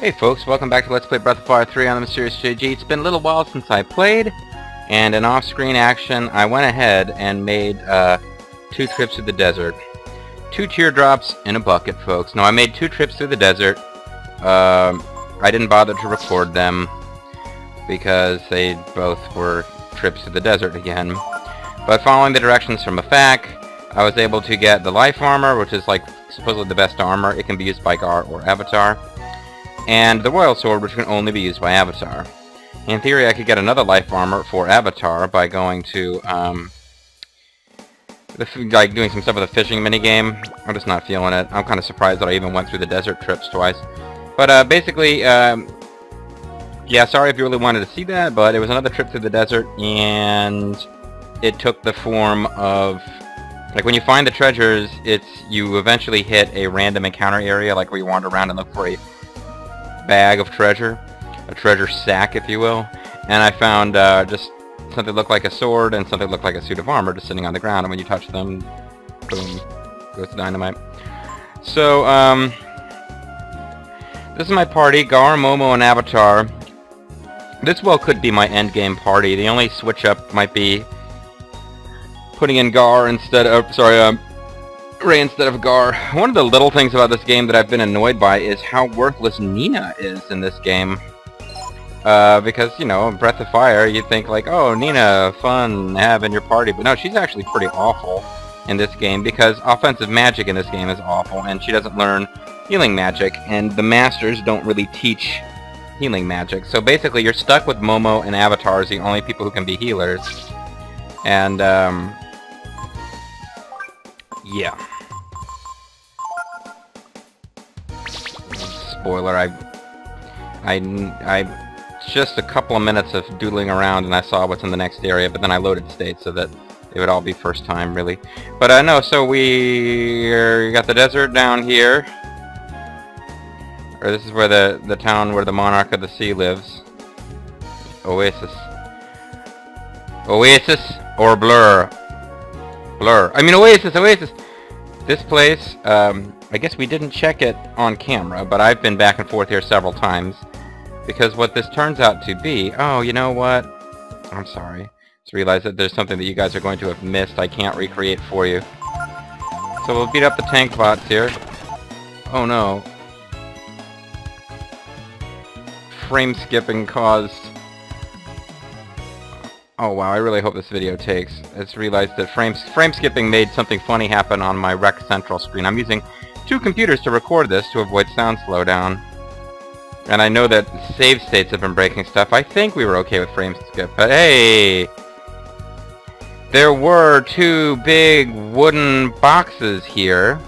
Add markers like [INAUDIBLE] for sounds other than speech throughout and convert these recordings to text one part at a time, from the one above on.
Hey folks, welcome back to Let's Play Breath of Fire 3 on the Mysterious JG. It's been a little while since I played, and in off-screen action, I went ahead and made uh, two trips through the desert. Two teardrops in a bucket, folks. No, I made two trips through the desert. Um, I didn't bother to record them because they both were trips to the desert again. But following the directions from Afak, I was able to get the life armor, which is like supposedly the best armor. It can be used by Gar or Avatar and the Royal Sword, which can only be used by Avatar. In theory, I could get another life armor for Avatar by going to, um, the, like doing some stuff with a fishing minigame. I'm just not feeling it. I'm kind of surprised that I even went through the desert trips twice. But, uh, basically, um, yeah, sorry if you really wanted to see that, but it was another trip through the desert, and it took the form of like when you find the treasures, it's you eventually hit a random encounter area, like where you wander around and look for a bag of treasure, a treasure sack, if you will, and I found uh, just something that looked like a sword and something that looked like a suit of armor just sitting on the ground, and when you touch them, boom, goes dynamite. So, um, this is my party, Gar, Momo, and Avatar. This well could be my endgame party. The only switch up might be putting in Gar instead of, sorry, um, Rei instead of Gar. One of the little things about this game that I've been annoyed by is how worthless Nina is in this game. Uh, because, you know, in Breath of Fire, you think like, oh, Nina, fun, have in your party. But no, she's actually pretty awful in this game because offensive magic in this game is awful and she doesn't learn healing magic and the masters don't really teach healing magic. So basically you're stuck with Momo and Avatar as the only people who can be healers. And, um, yeah. Spoiler, I, I, I, just a couple of minutes of doodling around and I saw what's in the next area, but then I loaded state so that it would all be first time, really. But uh, no, so we, we got the desert down here. Or this is where the, the town where the Monarch of the Sea lives. Oasis. Oasis or Blur? Blur. I mean Oasis, Oasis! This place, um, I guess we didn't check it on camera, but I've been back and forth here several times. Because what this turns out to be... Oh, you know what? I'm sorry. Just realized that there's something that you guys are going to have missed I can't recreate for you. So we'll beat up the tank bots here. Oh no. Frame skipping caused Oh wow, I really hope this video takes. I just realized that frame, frame skipping made something funny happen on my Rec Central screen. I'm using two computers to record this to avoid sound slowdown. And I know that save states have been breaking stuff. I think we were okay with frame skip, but hey! There were two big wooden boxes here.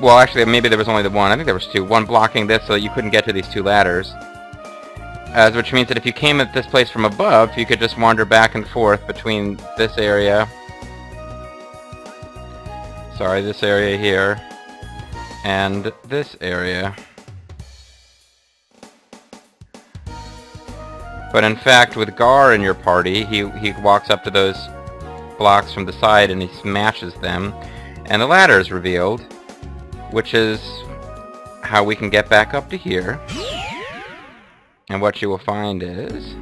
Well, actually, maybe there was only the one. I think there was two. One blocking this so you couldn't get to these two ladders. Uh, which means that if you came at this place from above, you could just wander back and forth between this area. Sorry, this area here. And this area. But in fact, with Gar in your party, he, he walks up to those blocks from the side and he smashes them. And the ladder is revealed, which is how we can get back up to here. And what you will find is...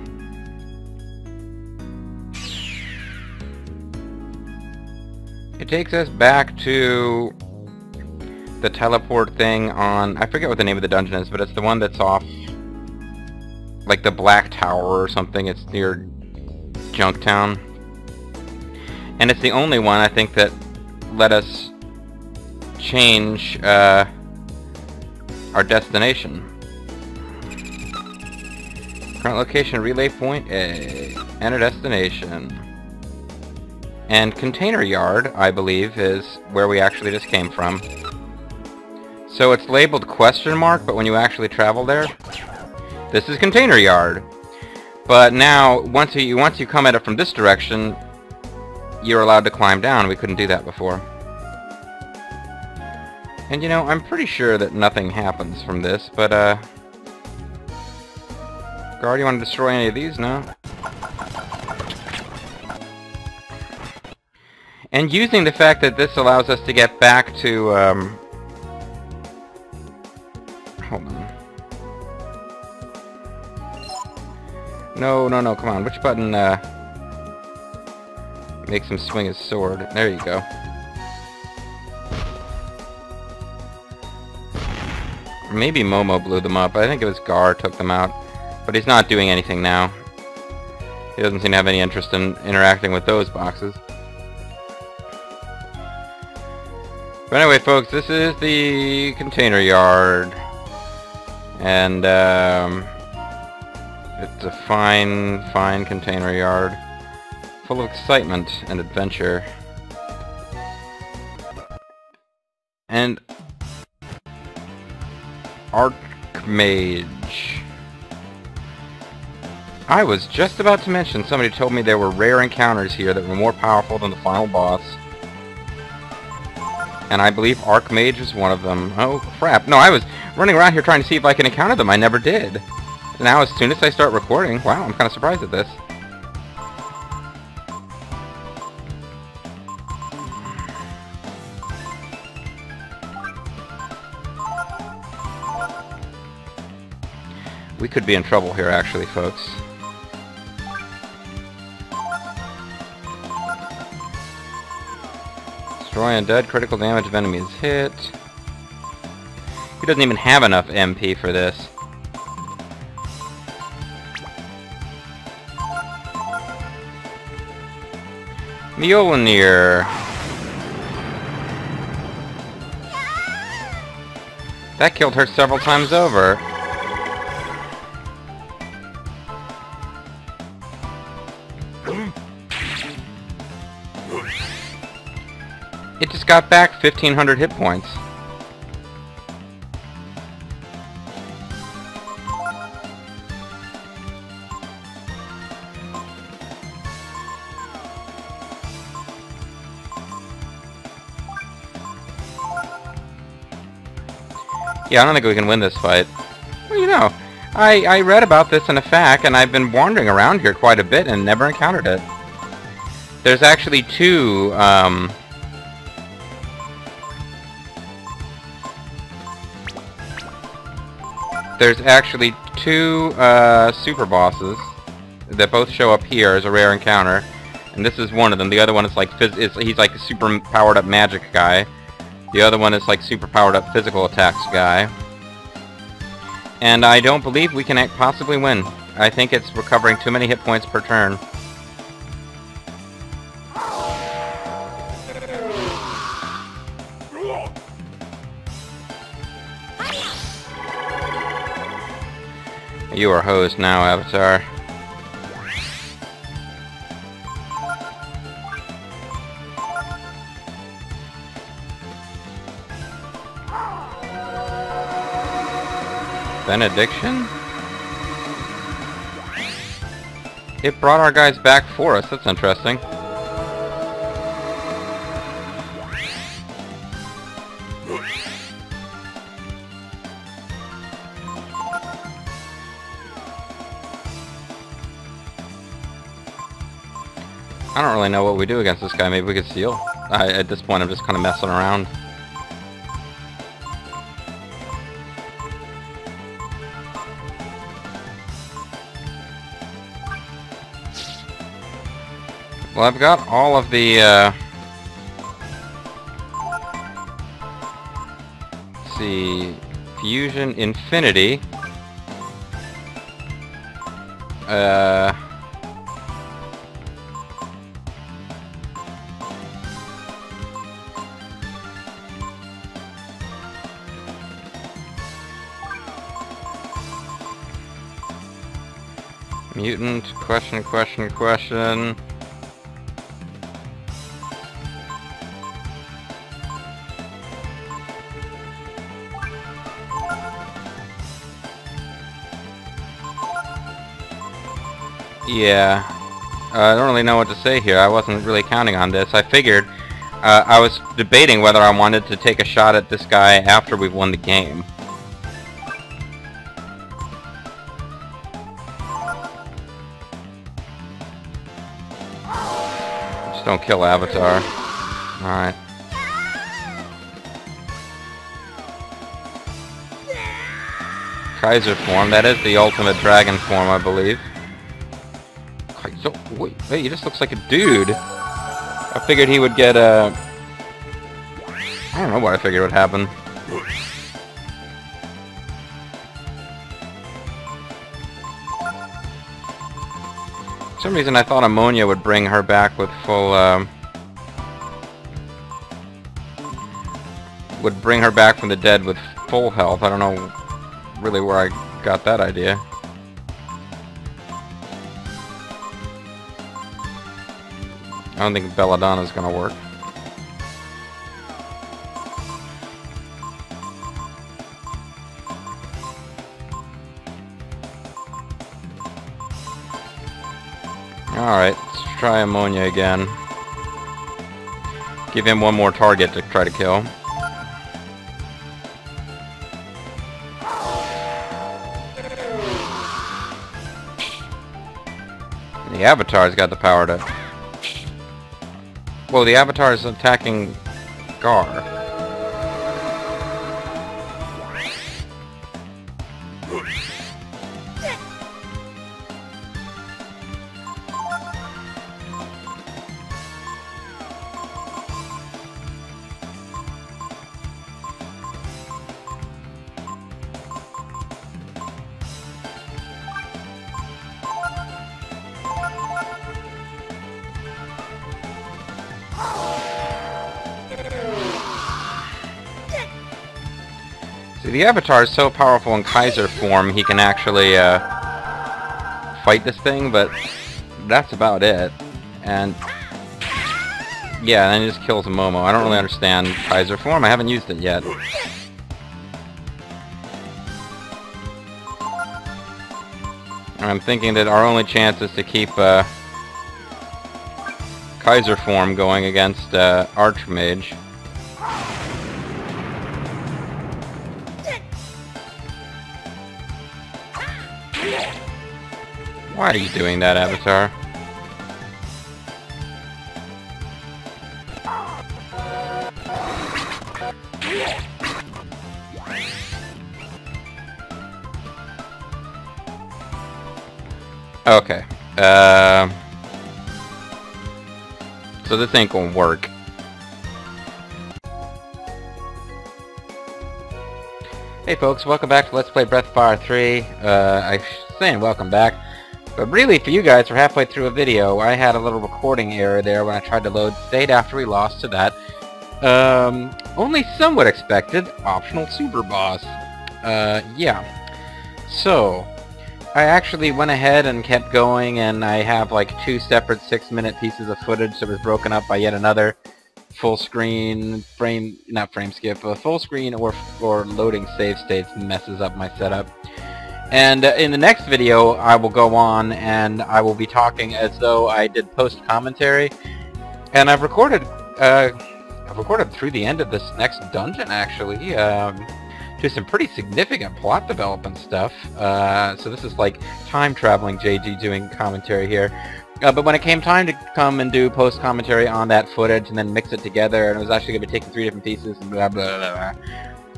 It takes us back to the teleport thing on... I forget what the name of the dungeon is, but it's the one that's off... Like the Black Tower or something. It's near Junktown. And it's the only one, I think, that let us change uh, our destination. Current location, relay point A. Enter destination. And container yard, I believe, is where we actually just came from. So it's labeled question mark, but when you actually travel there, this is container yard. But now, once you once you come at it from this direction, you're allowed to climb down. We couldn't do that before. And you know, I'm pretty sure that nothing happens from this, but uh, Guard, you want to destroy any of these? No? And using the fact that this allows us to get back to, um... hold on. No, no, no, come on. Which button, uh, makes him swing his sword? There you go. Maybe Momo blew them up. I think it was Gar took them out. But he's not doing anything now. He doesn't seem to have any interest in interacting with those boxes. But anyway, folks, this is the container yard. And, um, it's a fine, fine container yard. Full of excitement and adventure. And Archmage. I was just about to mention somebody told me there were rare encounters here that were more powerful than the final boss. And I believe Archmage was one of them. Oh, crap. No, I was running around here trying to see if I can encounter them. I never did. Now, as soon as I start recording, wow, I'm kind of surprised at this. We could be in trouble here, actually, folks. Destroy undead, critical damage of enemies hit. He doesn't even have enough MP for this. Mjolnir. That killed her several times over. Just got back 1500 hit points. Yeah, I don't think we can win this fight. Well, you know, I, I read about this in a FAQ, and I've been wandering around here quite a bit and never encountered it. There's actually two, um... There's actually two, uh, super bosses that both show up here as a rare encounter. And this is one of them. The other one is like, is, he's like a super powered up magic guy. The other one is like super powered up physical attacks guy. And I don't believe we can possibly win. I think it's recovering too many hit points per turn. You are hosed now, Avatar. Benediction? It brought our guys back for us. That's interesting. Don't really know what we do against this guy. Maybe we could steal. I, at this point, I'm just kind of messing around. Well, I've got all of the, uh... See... Fusion Infinity. Uh... Mutant, question, question, question. Yeah. Uh, I don't really know what to say here. I wasn't really counting on this. I figured... Uh, I was debating whether I wanted to take a shot at this guy after we've won the game. Don't kill Avatar. Alright. Kaiser form. That is the ultimate dragon form, I believe. Kaiser, wait, hey, he just looks like a dude. I figured he would get a... I don't know what I figured would happen. Some reason I thought ammonia would bring her back with full, um, would bring her back from the dead with full health. I don't know really where I got that idea. I don't think Belladonna's gonna work. Alright, let's try ammonia again. Give him one more target to try to kill. The Avatar's got the power to... Well, the Avatar's attacking Gar. The Avatar is so powerful in Kaiser form, he can actually uh, fight this thing, but that's about it. And yeah, then he just kills Momo. I don't really understand Kaiser form. I haven't used it yet. I'm thinking that our only chance is to keep uh, Kaiser form going against uh, Archmage. Why are you doing that, Avatar? Okay. Uh, so this ain't gonna work. Hey folks, welcome back to Let's Play Breath of Fire 3. Uh, I saying welcome back. But really, for you guys, we're halfway through a video. I had a little recording error there when I tried to load state after we lost to that. Um, only somewhat expected, optional super boss. Uh, yeah. So, I actually went ahead and kept going, and I have like two separate six-minute pieces of footage that was broken up by yet another full screen frame, not frame skip, a full screen or or loading save states messes up my setup. And uh, in the next video, I will go on and I will be talking as though I did post commentary. And I've recorded, uh, I've recorded through the end of this next dungeon actually. Um, to some pretty significant plot development stuff. Uh, so this is like time traveling JG doing commentary here. Uh, but when it came time to come and do post commentary on that footage and then mix it together, and it was actually going to be taking three different pieces and blah blah blah. blah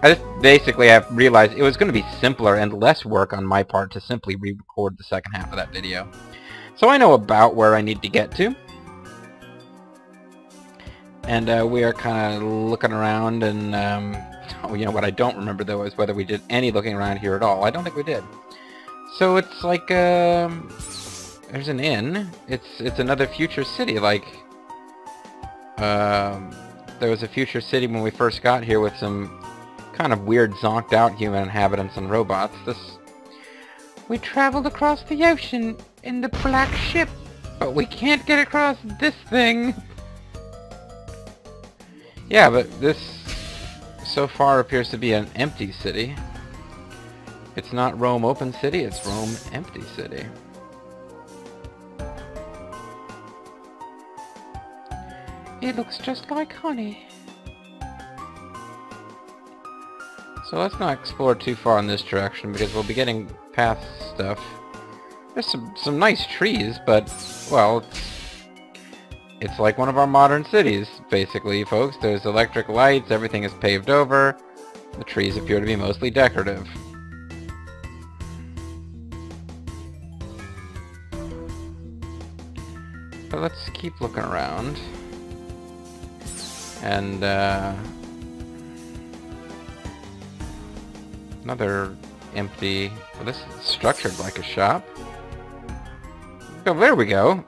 I just basically have realized it was going to be simpler and less work on my part to simply re-record the second half of that video. So I know about where I need to get to. And uh, we are kind of looking around and um, Oh, [LAUGHS] you know what I don't remember though is whether we did any looking around here at all. I don't think we did. So it's like um, there's an inn. It's it's another future city. Like um, there was a future city when we first got here with some kind of weird zonked out human inhabitants and robots. This we traveled across the ocean in the black ship, but we can't get across this thing. Yeah, but this so far appears to be an empty city. It's not Rome Open City, it's Rome Empty City. It looks just like honey. So let's not explore too far in this direction because we'll be getting past stuff. There's some, some nice trees, but, well, it's, it's like one of our modern cities, basically, folks. There's electric lights, everything is paved over. The trees appear to be mostly decorative. But let's keep looking around. And, uh... Another empty... Well, this is structured like a shop. Oh, there we go.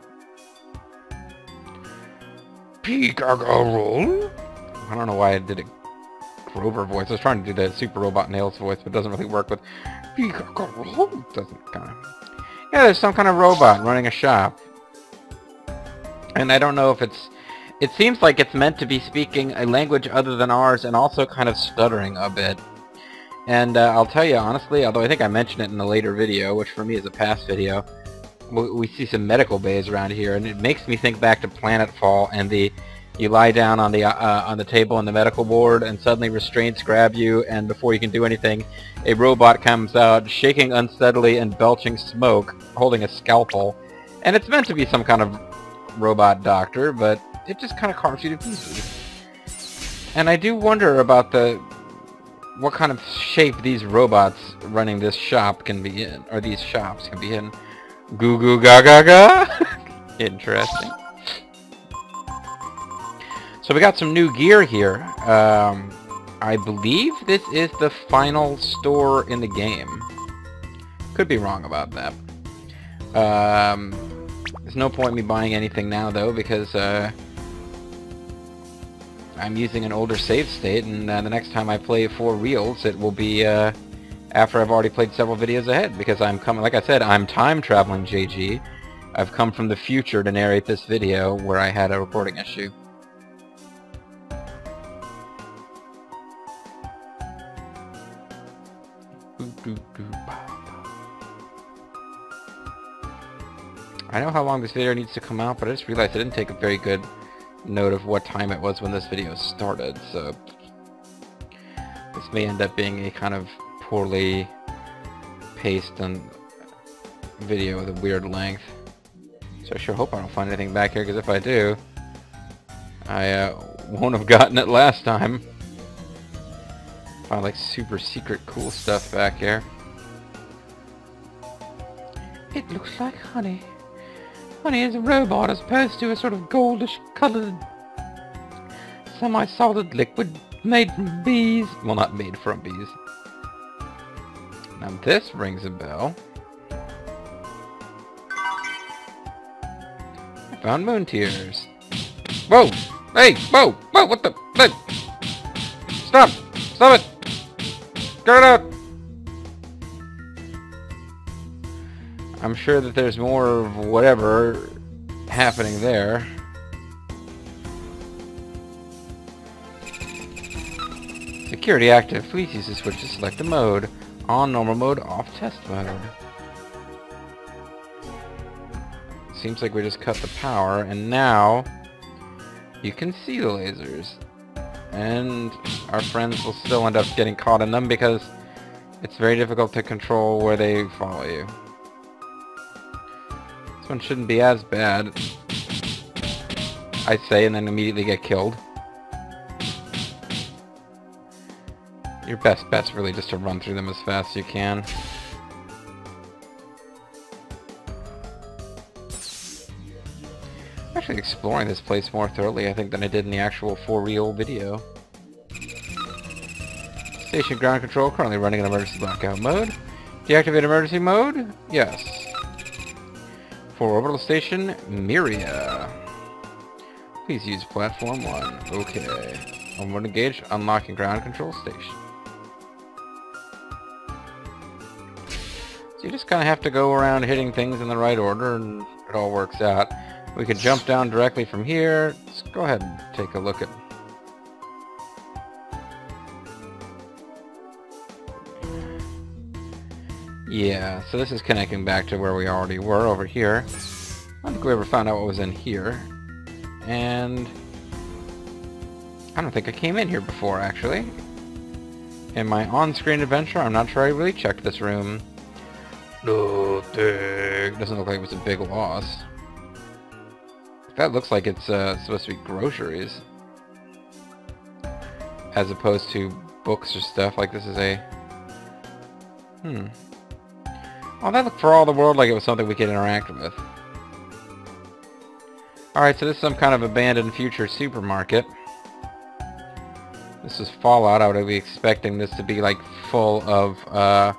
Peekaggle. I don't know why I did a Grover voice. I was trying to do the Super Robot Nails voice, but it doesn't really work with Peekaggle. Doesn't kind of... Yeah, there's some kind of robot running a shop. And I don't know if it's... It seems like it's meant to be speaking a language other than ours and also kind of stuttering a bit. And uh, I'll tell you honestly, although I think I mentioned it in a later video, which for me is a past video, we see some medical bays around here, and it makes me think back to Planetfall and the you lie down on the uh, on the table on the medical ward, and suddenly restraints grab you, and before you can do anything, a robot comes out, shaking unsteadily and belching smoke, holding a scalpel, and it's meant to be some kind of robot doctor, but it just kind of carves you to pieces. And I do wonder about the what kind of shape these robots running this shop can be in, or these shops can be in. Goo goo ga ga [LAUGHS] ga. Interesting. So we got some new gear here. Um, I believe this is the final store in the game. Could be wrong about that. Um, there's no point in me buying anything now, though, because uh, I'm using an older save state, and uh, the next time I play for reals, it will be uh, after I've already played several videos ahead, because I'm coming, like I said, I'm time traveling JG. I've come from the future to narrate this video where I had a recording issue. I know how long this video needs to come out, but I just realized I didn't take a very good note of what time it was when this video started, so this may end up being a kind of poorly paced and video with a weird length. So I sure hope I don't find anything back here, because if I do, I uh, [LAUGHS] won't have gotten it last time. Found like super secret cool stuff back here. It looks like honey. Is a robot as opposed to a sort of goldish coloured semi-solid liquid made from bees. Well, not made from bees. Now this rings a bell. Found moon tears. Whoa! Hey! Whoa! Whoa! What the? Hey. Stop! Stop it! Get it out! I'm sure that there's more of whatever happening there. Security active. Please use the switch to select the mode. On normal mode, off test mode. Seems like we just cut the power, and now you can see the lasers and our friends will still end up getting caught in them because it's very difficult to control where they follow you. This one shouldn't be as bad, I say, and then immediately get killed. Your best bet's really just to run through them as fast as you can. actually exploring this place more thoroughly, I think, than I did in the actual for real video. Station ground control, currently running in emergency blackout mode. Deactivate emergency mode? Yes. For orbital station, Myria. Please use platform 1. Okay. Onboard engaged, unlocking ground control station. So you just kind of have to go around hitting things in the right order and it all works out. We could jump down directly from here. Let's go ahead and take a look at... Yeah, so this is connecting back to where we already were over here. I don't think we ever found out what was in here. And... I don't think I came in here before, actually. In my on-screen adventure, I'm not sure I really checked this room. No, doesn't look like it was a big loss. That looks like it's uh, supposed to be groceries. As opposed to books or stuff. Like this is a... Hmm. Oh, that looked for all the world like it was something we could interact with. Alright, so this is some kind of abandoned future supermarket. This is Fallout. I would be expecting this to be like full of, uh...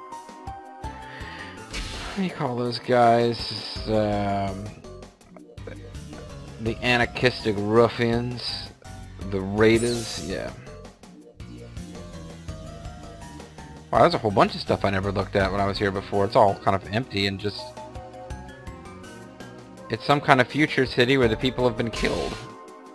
What do you call those guys? Um, the anarchistic ruffians. The raiders. Yeah. Wow, there's a whole bunch of stuff I never looked at when I was here before. It's all kind of empty and just... It's some kind of future city where the people have been killed.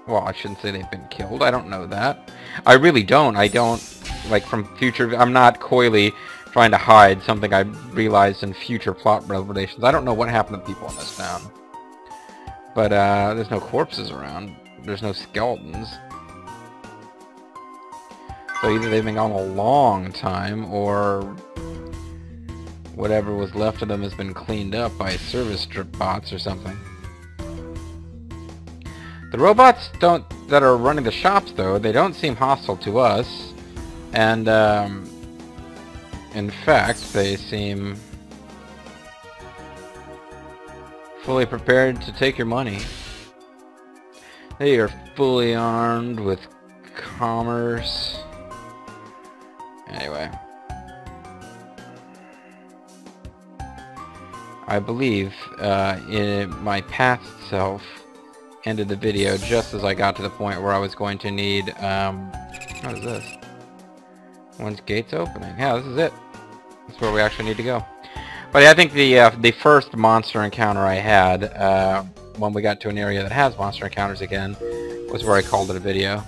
Well, I shouldn't say they've been killed. I don't know that. I really don't. I don't, like, from future... I'm not coyly trying to hide something I realized in future plot revelations. I don't know what happened to people in this town. But, uh, there's no corpses around. There's no skeletons. So either they've been gone a long time, or whatever was left of them has been cleaned up by service strip bots or something. The robots don't that are running the shops, though, they don't seem hostile to us. And, um, in fact, they seem fully prepared to take your money. They are fully armed with commerce. Anyway. I believe uh, in my past self ended the video just as I got to the point where I was going to need, um, what is this? Once gates opening. Yeah, this is it. That's where we actually need to go. But I think the uh, the first monster encounter I had, uh, when we got to an area that has monster encounters again, was where I called it a video.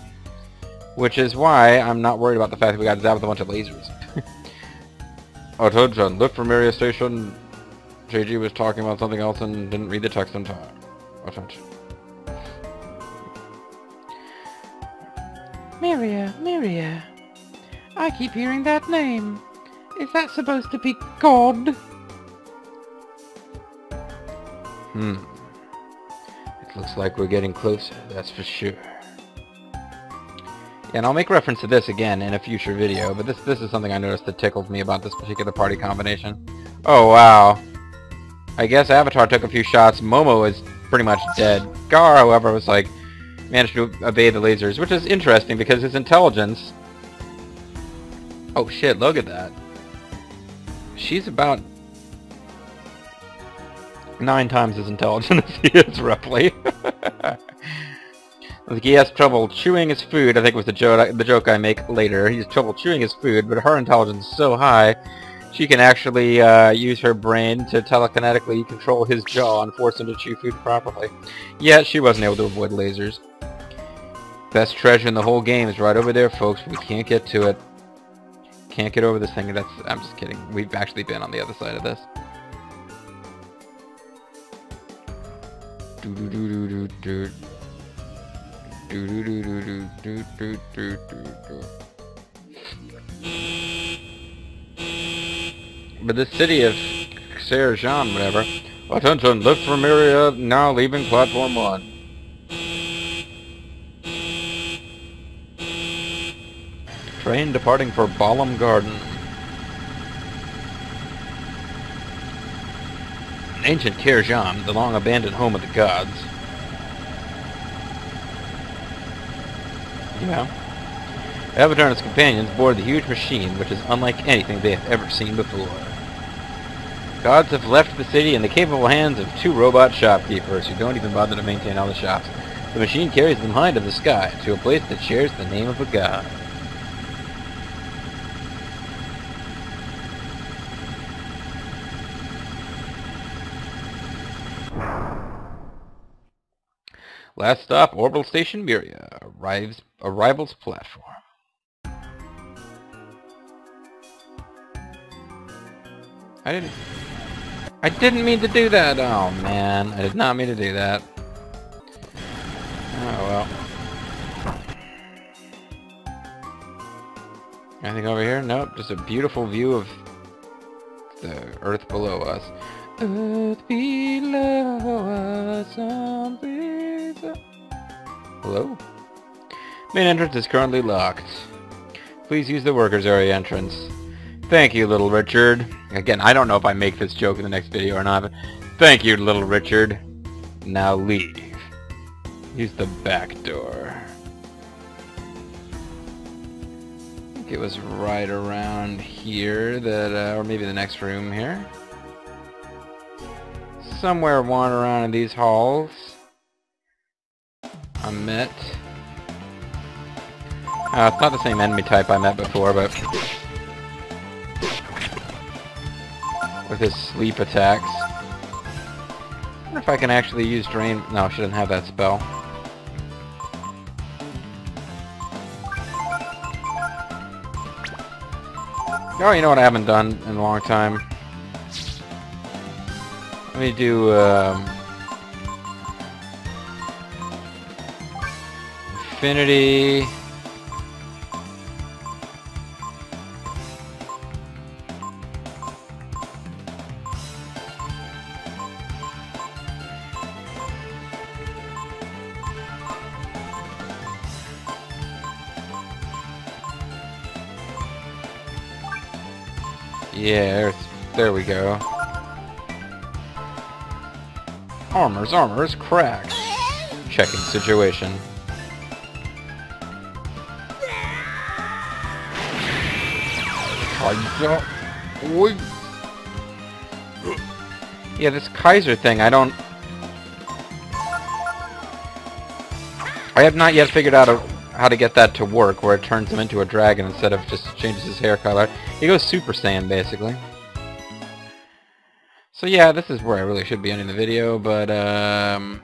Which is why I'm not worried about the fact that we got zapped with a bunch of lasers. Attention, lift from area station. JG was talking about something else and didn't read the text in time. Attention. Myria, Myria. I keep hearing that name. Is that supposed to be God? Hmm. It looks like we're getting closer, that's for sure. And I'll make reference to this again in a future video, but this this is something I noticed that tickled me about this particular party combination. Oh, wow. I guess Avatar took a few shots. Momo is pretty much dead. Gar, however, was like, managed to evade the lasers, which is interesting because his intelligence... Oh shit, look at that. She's about nine times as intelligent [LAUGHS] as he is, roughly. [LAUGHS] he has trouble chewing his food, I think was the joke, the joke I make later. He has trouble chewing his food, but her intelligence is so high, she can actually uh, use her brain to telekinetically control his jaw and force him to chew food properly. Yet, she wasn't able to avoid lasers. Best treasure in the whole game is right over there, folks. We can't get to it. Can't get over this thing. That's I'm just kidding. We've actually been on the other side of this. Do do do do do do. Do do do do do do do do do But the city of Serjan, whatever. Attention, lift from area now leaving platform one. Train departing for Balamb Garden. Ancient Caer Xhan, the long abandoned home of the gods. Yeah. Avatar and his companions board the huge machine, which is unlike anything they have ever seen before. Gods have left the city in the capable hands of two robot shopkeepers who don't even bother to maintain all the shops. The machine carries them high into the sky, to a place that shares the name of a god. Last stop, Orbital Station Myria. Arrives, arrivals platform. I didn't... I didn't mean to do that! Oh man, I did not mean to do that. Oh well. Anything over here? Nope, just a beautiful view of the earth below us. Earth below us Hello? Main entrance is currently locked. Please use the workers area entrance. Thank you, little Richard. Again, I don't know if I make this joke in the next video or not, but thank you, little Richard. Now leave. use the back door. I think it was right around here that, uh, or maybe the next room here. Somewhere wander around in these halls. I met. Uh, it's not the same enemy type I met before, but with his sleep attacks. I wonder if I can actually use drain. No, she doesn't have that spell. Oh, you know what I haven't done in a long time? Let me do, um, Infinity... Yeah, there we go. Armor's armor's cracked. Checking situation. Kaiser. Yeah, this Kaiser thing, I don't... I have not yet figured out a, how to get that to work, where it turns him into a dragon instead of just changes his hair color. He goes Super Saiyan, basically. So yeah, this is where I really should be ending the video, but um,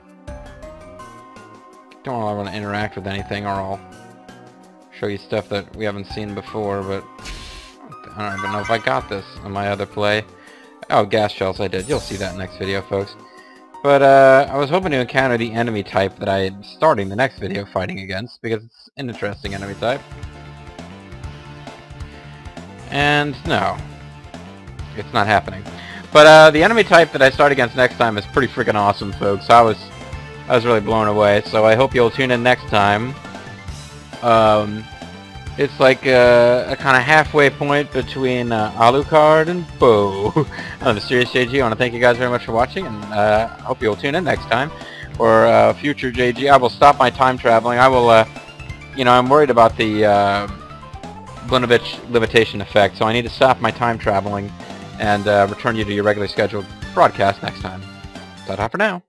don't really want to interact with anything, or I'll show you stuff that we haven't seen before, but I don't even know if I got this on my other play. Oh, gas shells I did. You'll see that next video, folks. But uh, I was hoping to encounter the enemy type that I'm starting the next video fighting against, because it's an interesting enemy type. And no, it's not happening. But uh, the enemy type that I start against next time is pretty freaking awesome, folks. I was, I was really blown away. So I hope you'll tune in next time. Um, it's like a, a kind of halfway point between uh, Alucard and Bow. I'm [LAUGHS] the Mysterious JG. I want to thank you guys very much for watching, and uh, I hope you'll tune in next time. For uh, future JG, I will stop my time traveling. I will, uh, you know, I'm worried about the uh, Blinovitch limitation effect, so I need to stop my time traveling and uh, return you to your regularly scheduled broadcast next time. That's all for now.